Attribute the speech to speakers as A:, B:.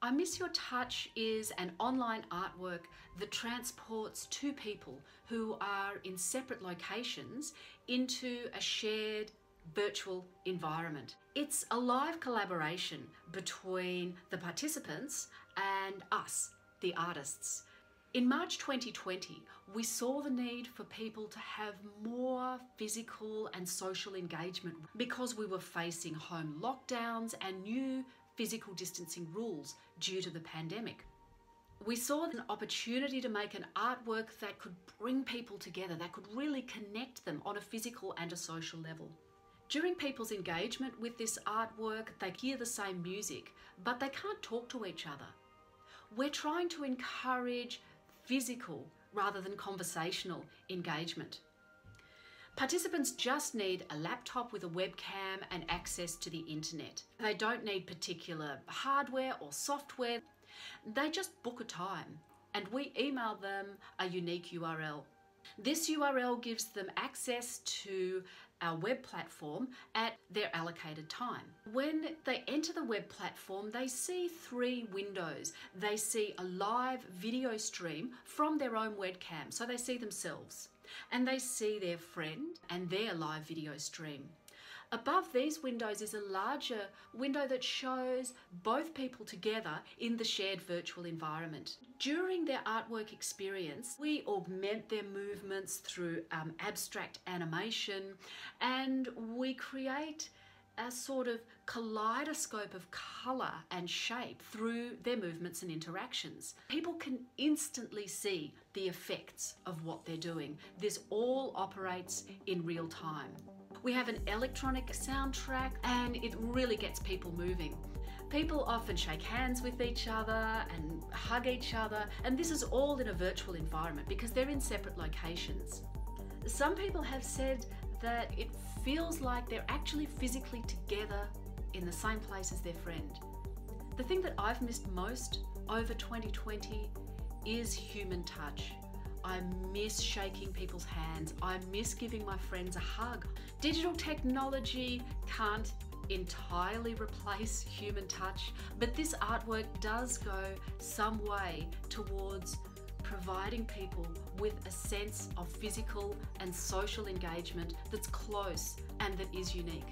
A: I Miss Your Touch is an online artwork that transports two people who are in separate locations into a shared virtual environment. It's a live collaboration between the participants and us, the artists. In March 2020, we saw the need for people to have more physical and social engagement because we were facing home lockdowns and new physical distancing rules due to the pandemic. We saw an opportunity to make an artwork that could bring people together, that could really connect them on a physical and a social level. During people's engagement with this artwork, they hear the same music, but they can't talk to each other. We're trying to encourage physical rather than conversational engagement. Participants just need a laptop with a webcam and access to the internet. They don't need particular hardware or software. They just book a time and we email them a unique URL. This URL gives them access to our web platform at their allocated time. When they enter the web platform, they see three windows. They see a live video stream from their own webcam, so they see themselves and they see their friend and their live video stream. Above these windows is a larger window that shows both people together in the shared virtual environment. During their artwork experience, we augment their movements through um, abstract animation and we create a sort of kaleidoscope of colour and shape through their movements and interactions. People can instantly see the effects of what they're doing. This all operates in real time. We have an electronic soundtrack and it really gets people moving. People often shake hands with each other and hug each other, and this is all in a virtual environment because they're in separate locations. Some people have said that it feels like they're actually physically together in the same place as their friend. The thing that I've missed most over 2020 is human touch. I miss shaking people's hands. I miss giving my friends a hug. Digital technology can't entirely replace human touch, but this artwork does go some way towards providing people with a sense of physical and social engagement that's close and that is unique.